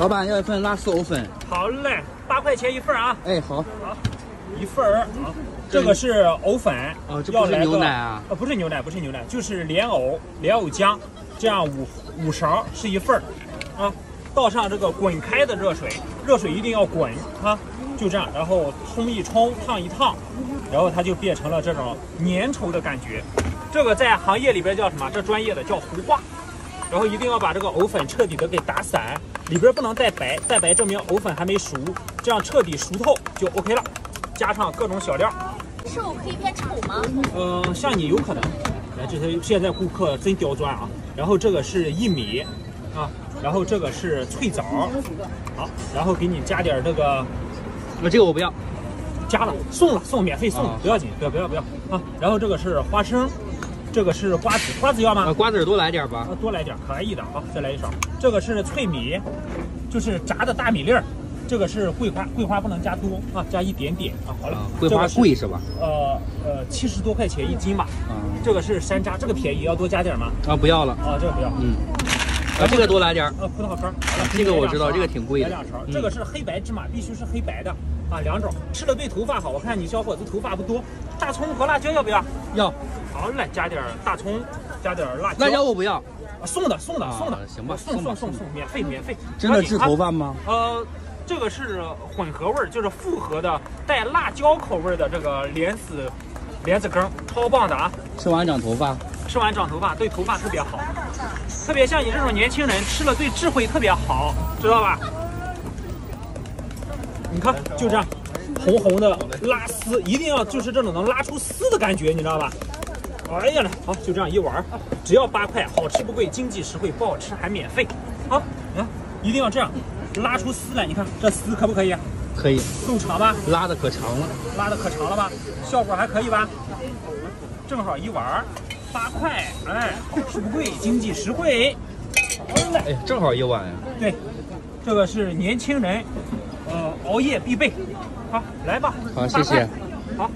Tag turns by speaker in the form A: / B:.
A: 老板要一份拉丝藕粉。
B: 好嘞，八块钱一份啊。
A: 哎，好。
B: 好，一份儿啊。这个是藕粉。
A: 哦，这不是牛奶啊？
B: 呃，不是牛奶，不是牛奶，就是莲藕、莲藕浆，这样五五勺是一份儿啊。倒上这个滚开的热水，热水一定要滚啊，就这样，然后冲一冲，烫一烫，然后它就变成了这种粘稠的感觉。这个在行业里边叫什么？这专业的叫糊化。然后一定要把这个藕粉彻底的给打散，里边不能带白，带白证明藕粉还没熟，这样彻底熟透就 OK 了。加上各种小料，
C: 手可以变丑吗？
B: 嗯，像你有可能。来，这些现在顾客真刁钻啊。然后这个是薏米啊。然后这个是脆枣，好，然后给你加点这个，
A: 那这个我不要，
B: 加了送了送免费送，不要紧，不要不要不要啊。然后这个是花生，这个是瓜子，瓜子要吗？
A: 瓜子多来点吧，
B: 多来点，可以的。好，再来一勺。这个是脆米，就是炸的大米粒儿。这个是桂花，桂花不能加多啊，加一点点啊。好了，
A: 桂花贵是吧？
B: 呃呃，七十多块钱一斤吧。啊，这个是山楂，这个便宜，要多加点吗？
A: 啊，不要了。
B: 啊，这个不要。
A: 嗯。啊，这个多来点儿。
B: 呃，葡萄干。
A: 这个我知道，这个挺贵的。
B: 来两勺。这个是黑白芝麻，必须是黑白的啊，两种。吃了对头发好。我看你小伙子头发不多。大葱和辣椒要不要？
A: 要。
B: 好嘞，加点大葱，加点辣椒。
A: 辣椒我不要。
B: 送的，送的，送的。
A: 行吧，
B: 送送送送，免费免费。
A: 真的治头发吗？
B: 呃，这个是混合味儿，就是复合的带辣椒口味的这个莲子莲子羹，超棒的啊！
A: 吃完长头发。
B: 吃完长头发，对头发特别好。特别像你这种年轻人吃了对智慧特别好，知道吧？你看，就这样，红红的拉丝，一定要就是这种能拉出丝的感觉，你知道吧？哎呀嘞，好，就这样一碗，只要八块，好吃不贵，经济实惠，不好吃还免费。好，你看，一定要这样拉出丝来，你看这丝可不可以？
A: 可以，
B: 够长吧？
A: 拉的可长了，
B: 拉的可长了吧？效果还可以吧？正好一碗。八块，哎，好吃不贵，经济实惠。
A: 哎呀，正好一碗呀。
B: 对，这个是年轻人，呃，熬夜必备。好，来吧。
A: 好，谢谢。
B: 好。